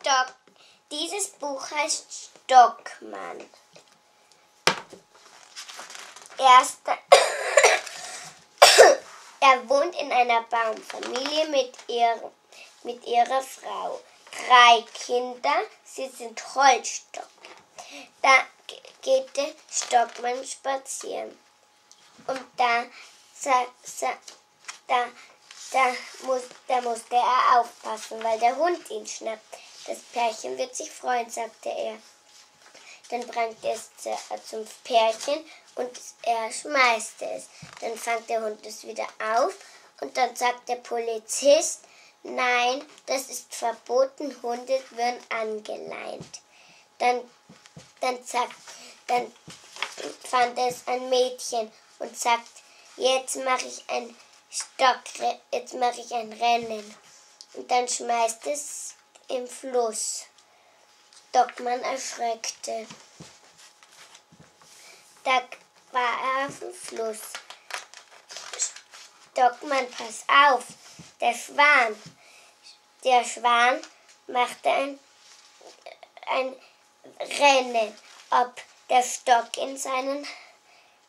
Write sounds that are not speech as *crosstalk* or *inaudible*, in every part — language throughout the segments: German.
Stock. Dieses Buch heißt Stockmann. Erster. *coughs* er wohnt in einer Baumfamilie mit, ihr, mit ihrer Frau. Drei Kinder, sie sind Holzstock. Da geht der Stockmann spazieren. Und da, sa, sa, da, da, muss, da musste er aufpassen, weil der Hund ihn schnappt. Das Pärchen wird sich freuen, sagte er. Dann bringt es zum Pärchen und er schmeißt es. Dann fängt der Hund es wieder auf und dann sagt der Polizist, nein, das ist verboten, Hunde werden angeleint. Dann, dann, sagt, dann fand es ein Mädchen und sagt, jetzt mache ich ein Stock, jetzt mache ich ein Rennen. Und dann schmeißt es im Fluss. Stockmann erschreckte. Da war er auf dem Fluss. Stockmann, pass auf, der Schwan. Der Schwan machte ein, ein Rennen, ob der Stock in seinen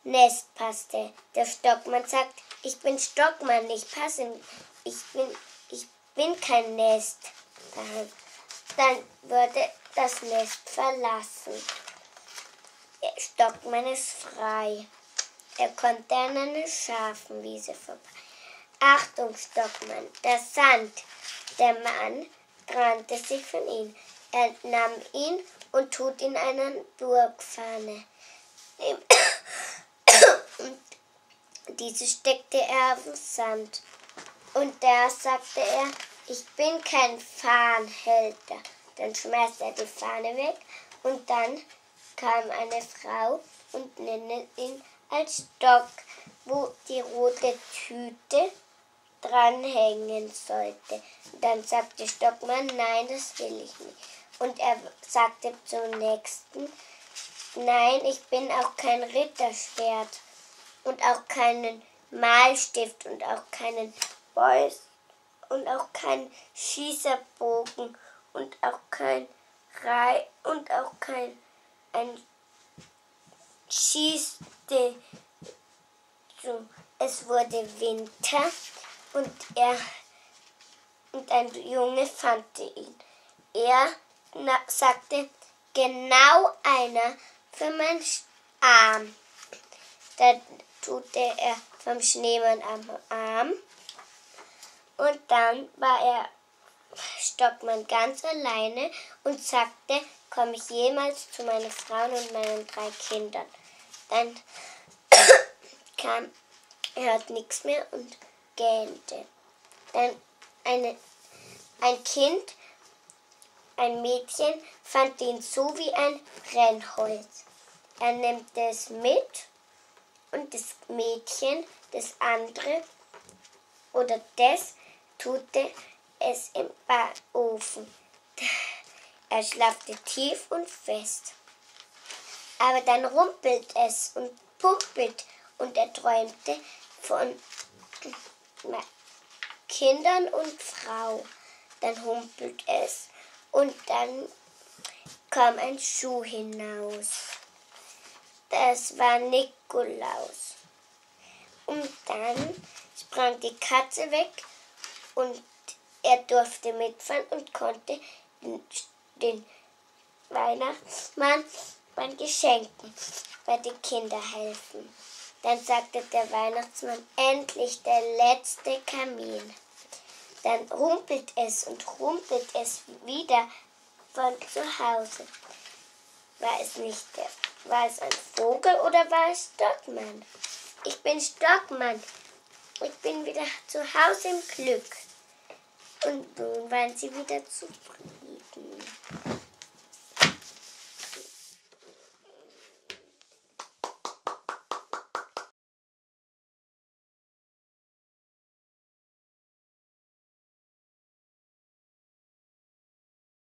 Nest passte. Der Stockmann sagt, ich bin Stockmann, ich passe, ich bin, ich bin kein Nest. Dann würde das Nest verlassen. Stockmann ist frei. Er konnte an einer Schafenwiese vorbei. Achtung, Stockmann, der Sand. Der Mann trennte sich von ihm. Er nahm ihn und tut in eine Burgfahne. *coughs* Diese steckte er auf den Sand. Und da sagte er, ich bin kein Fahnenhälter. Dann schmeißt er die Fahne weg und dann kam eine Frau und nannte ihn als Stock, wo die rote Tüte dranhängen sollte. Und dann sagte Stockmann, nein, das will ich nicht. Und er sagte zum nächsten, nein, ich bin auch kein Ritterschwert und auch keinen Malstift und auch keinen Beus und auch kein Schießerbogen und auch kein Rei und auch kein ein Schießte. So, es wurde Winter und er und ein Junge fand ihn. Er na, sagte genau einer für meinen Arm. Da tut er vom Schneemann am Arm. Und dann war er Stockmann ganz alleine und sagte, komme ich jemals zu meinen Frauen und meinen drei Kindern. Dann *coughs* kam, er hört nichts mehr und gähnte. Dann eine, ein Kind, ein Mädchen, fand ihn so wie ein Brennholz. Er nimmt es mit und das Mädchen, das andere oder das, tut es im Backofen. *laughs* Er schlafte tief und fest. Aber dann rumpelt es und puppelt und er träumte von Kindern und Frau. Dann humpelt es und dann kam ein Schuh hinaus. Das war Nikolaus. Und dann sprang die Katze weg und er durfte mitfahren und konnte den, Weihnachtsmann beim Geschenken bei den Kindern helfen. Dann sagte der Weihnachtsmann, endlich der letzte Kamin. Dann rumpelt es und rumpelt es wieder von zu Hause. War es nicht der, war es ein Vogel oder war es Stockmann? Ich bin Stockmann. Ich bin wieder zu Hause im Glück. Sie wieder zufrieden.